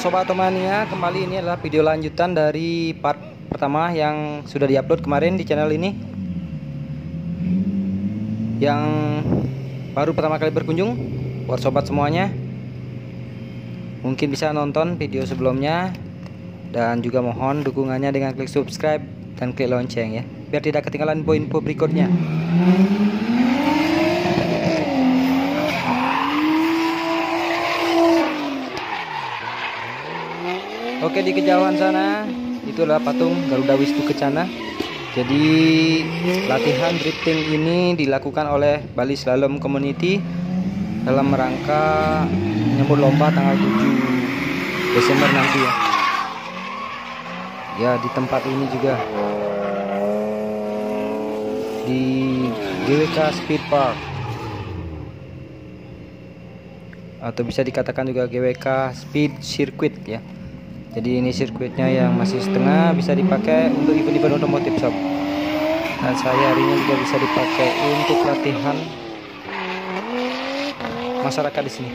Sobat Otomania, kembali ini adalah video lanjutan dari part pertama yang sudah diupload kemarin di channel ini. Yang baru pertama kali berkunjung, buat sobat semuanya. Mungkin bisa nonton video sebelumnya. Dan juga mohon dukungannya dengan klik subscribe dan klik lonceng ya. Biar tidak ketinggalan info-info berikutnya Oke di kejauhan sana itulah patung Garuda Wisnu Kencana. Jadi latihan drifting ini dilakukan oleh Bali Slalom Community dalam rangka menyambut lomba tanggal 7 Desember nanti ya. Ya di tempat ini juga di GWK Speed Park atau bisa dikatakan juga GWK Speed Circuit ya jadi ini sirkuitnya yang masih setengah bisa dipakai untuk event-event otomotif sob. Dan saya hari ini juga bisa dipakai untuk latihan masyarakat di sini.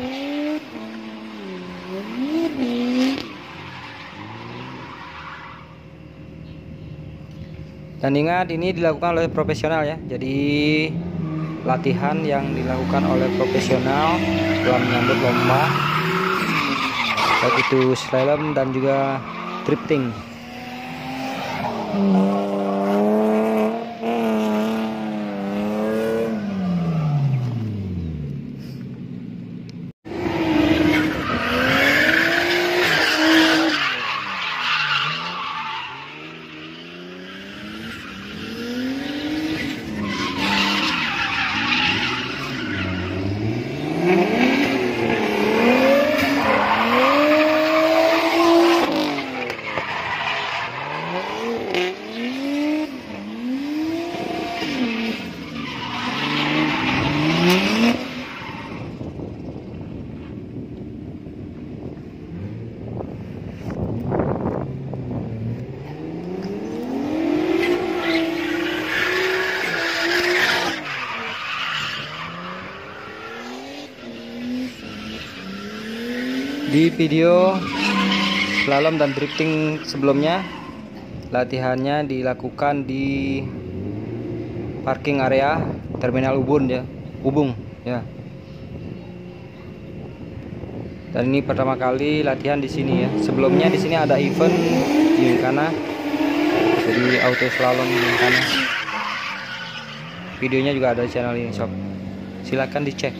Dan ingat ini dilakukan oleh profesional ya. Jadi latihan yang dilakukan oleh profesional dalam menyambut lomba baik itu slalom dan juga drifting di video slalom dan drifting sebelumnya. Latihannya dilakukan di parking area terminal Ubun ya. Ubung ya. Dan ini pertama kali latihan di sini ya. Sebelumnya di sini ada event di Ginkana jadi auto slalom di Ginkana videonya juga ada di channel ini sob. Silahkan dicek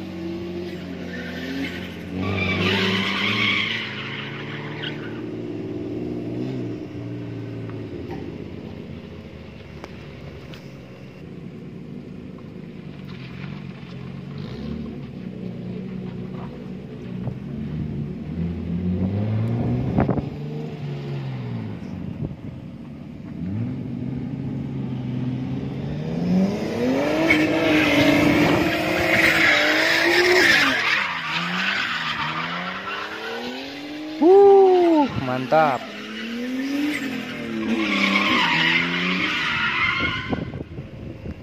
Uh, mantap.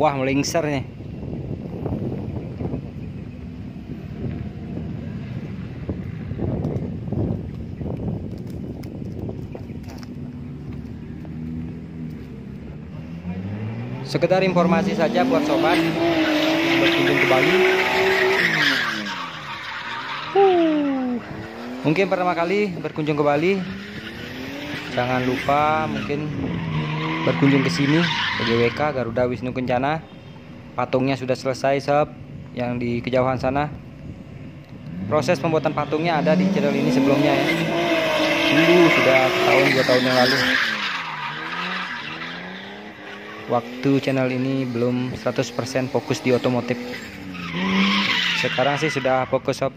Wah, melingser nih. Sekedar informasi saja buat sobat berkunjung ke Bali. Mungkin pertama kali berkunjung ke Bali, jangan lupa mungkin berkunjung ke sini ke GWK Garuda Wisnu Kencana. Patungnya sudah selesai sob, yang di kejauhan sana. Proses pembuatan patungnya ada di channel ini sebelumnya ya. Dulu sudah tahun dua tahun yang lalu. Waktu channel ini belum 100% fokus di otomotif. Sekarang sih sudah fokus sob.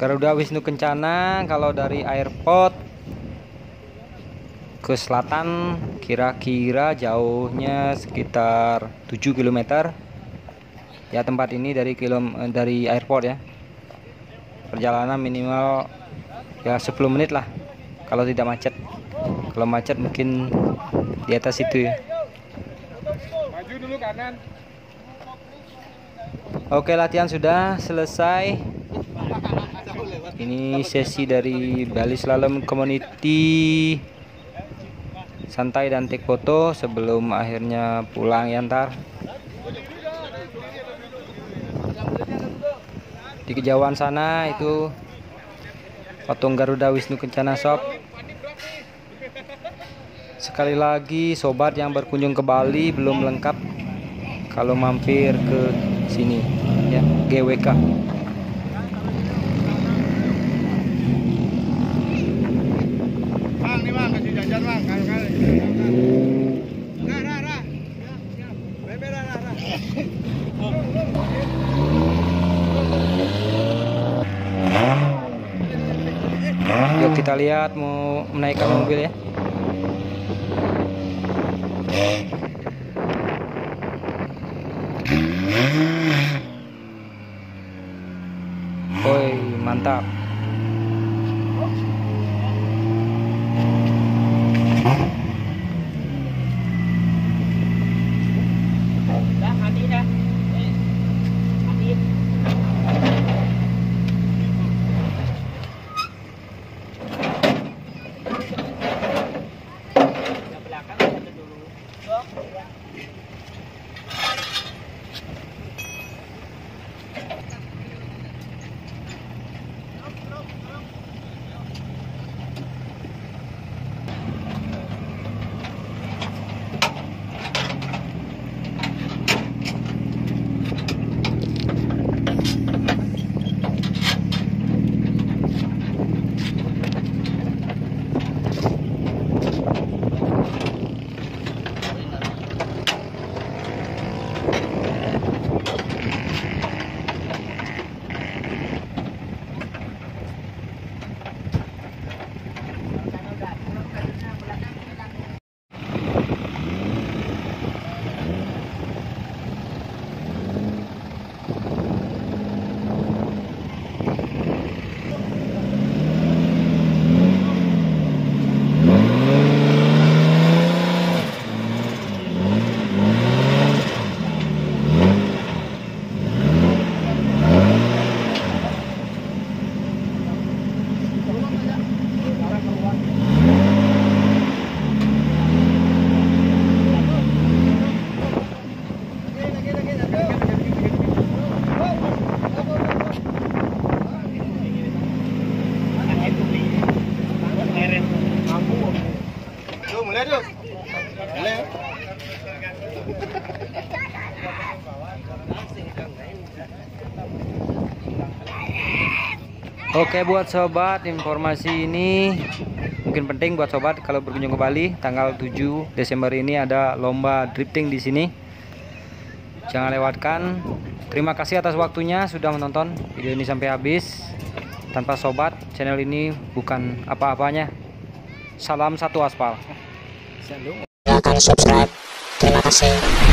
Garuda Wisnu Kencana kalau dari airport ke selatan kira-kira jauhnya sekitar 7 km ya tempat ini dari kilom dari airport ya. Perjalanan minimal ya 10 menit lah kalau tidak macet. Kalau macet mungkin di atas itu ya. Maju dulu kanan. Oke latihan sudah selesai Ini sesi dari Bali Slalom Community. Santai dan take foto sebelum akhirnya pulang ya ntar. Di kejauhan sana itu Patung Garuda Wisnu Kencana Shop. Sekali lagi sobat yang berkunjung ke Bali belum lengkap. Kalau mampir ke sini ya GWK yuk kita lihat mau menaikkan mobil ya. Woi mantap Yeah. Oke buat sobat informasi ini mungkin penting buat sobat kalau berkunjung ke Bali tanggal 7 Desember ini ada lomba drifting di sini. Jangan lewatkan. Terima kasih atas waktunya sudah menonton video ini sampai habis. Tanpa sobat channel ini bukan apa-apanya. Salam satu aspal. Silahkan subscribe. Terima kasih.